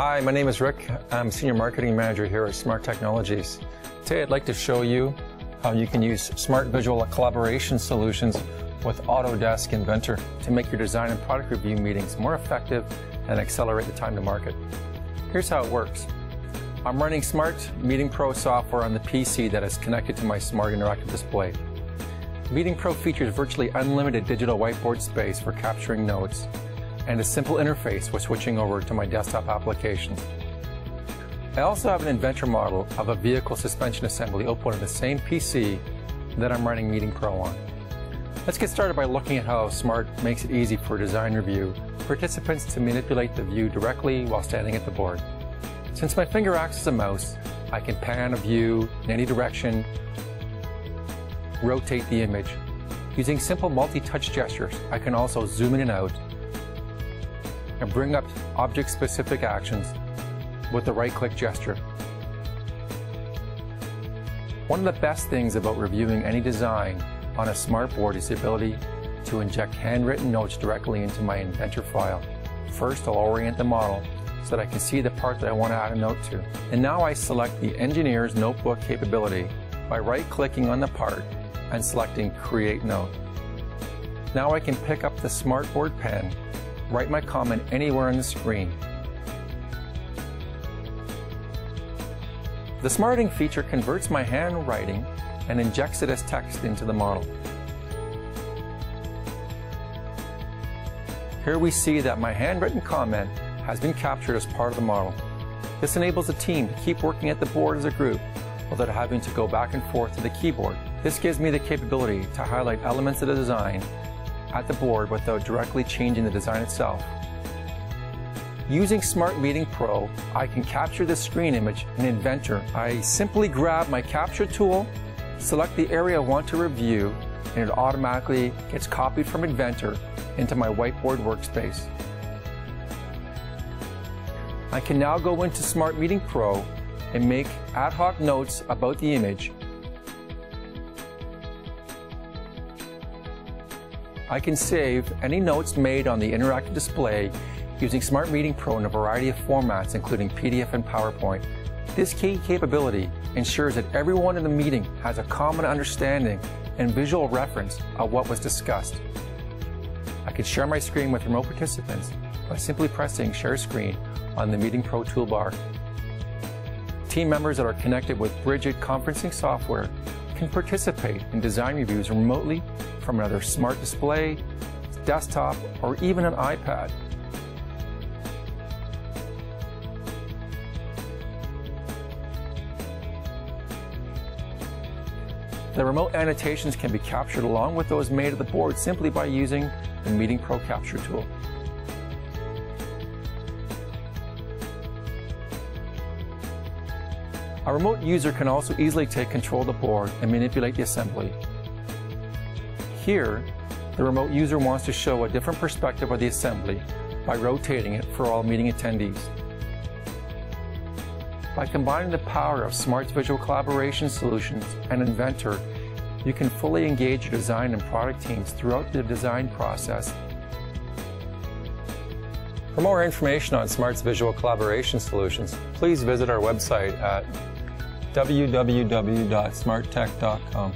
Hi, my name is Rick. I'm Senior Marketing Manager here at Smart Technologies. Today I'd like to show you how you can use Smart Visual Collaboration Solutions with Autodesk Inventor to make your design and product review meetings more effective and accelerate the time to market. Here's how it works. I'm running Smart Meeting Pro software on the PC that is connected to my Smart Interactive Display. Meeting Pro features virtually unlimited digital whiteboard space for capturing notes and a simple interface for switching over to my desktop applications. I also have an inventor model of a vehicle suspension assembly open on the same PC that I'm running Meeting Pro on. Let's get started by looking at how Smart makes it easy for design review participants to manipulate the view directly while standing at the board. Since my finger acts as a mouse, I can pan a view in any direction, rotate the image. Using simple multi-touch gestures, I can also zoom in and out and bring up object-specific actions with the right-click gesture. One of the best things about reviewing any design on a smartboard is the ability to inject handwritten notes directly into my Inventor file. First, I'll orient the model so that I can see the part that I want to add a note to. And now I select the Engineer's Notebook capability by right-clicking on the part and selecting Create Note. Now I can pick up the Smartboard pen, write my comment anywhere on the screen. The Smart Ink feature converts my handwriting and injects it as text into the model. Here we see that my handwritten comment has been captured as part of the model. This enables the team to keep working at the board as a group without having to go back and forth to the keyboard. This gives me the capability to highlight elements of the design at the board without directly changing the design itself. Using Smart Meeting Pro, I can capture the screen image in Inventor. I simply grab my capture tool select the area I want to review, and it automatically gets copied from Inventor into my whiteboard workspace. I can now go into Smart Meeting Pro and make ad hoc notes about the image. I can save any notes made on the interactive display using Smart Meeting Pro in a variety of formats, including PDF and PowerPoint. This key capability ensures that everyone in the meeting has a common understanding and visual reference of what was discussed. I can share my screen with remote participants by simply pressing Share Screen on the Meeting Pro toolbar. Team members that are connected with Bridgit conferencing software can participate in design reviews remotely from another smart display, desktop, or even an iPad. The remote annotations can be captured along with those made at the board simply by using the Meeting Pro Capture tool. A remote user can also easily take control of the board and manipulate the assembly. Here, the remote user wants to show a different perspective of the assembly by rotating it for all meeting attendees. By combining the power of Smart's visual collaboration solutions and Inventor, you can fully engage your design and product teams throughout the design process. For more information on Smart's visual collaboration solutions, please visit our website at www.smarttech.com.